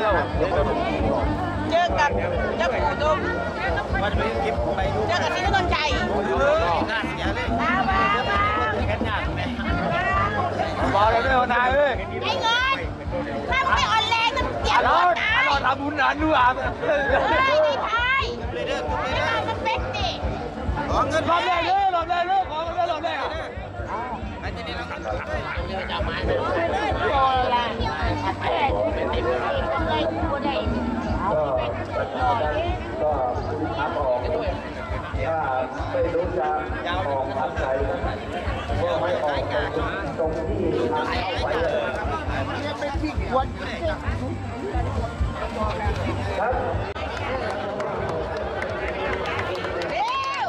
เจ้าปู่ตุ้มว่าจะไปกิฟไปดูเจ้ากระสีนนใจหน้าเสียเลยมามามาแค่หน้าแม่บอกเลยด้วยนายเอ้ยไอ้เงินถ้าไม่อ่อนแรงก็เจ็บรปวอดดตายรอดทำบุญนานดูอะเฮ้ยไม่ใช่ไม่มามันเป็นดิขอเงินรอบแรกเลยรอบแรกเลยขอเงินรอบแรกอะไอ้ที่นี่เราทำได้โอ้ละแม่ไม่เป็น ไม่รู้จะออกทางใหนก็ไม่ออกตรงที่ทางเข้าไปเลยครับเร็ว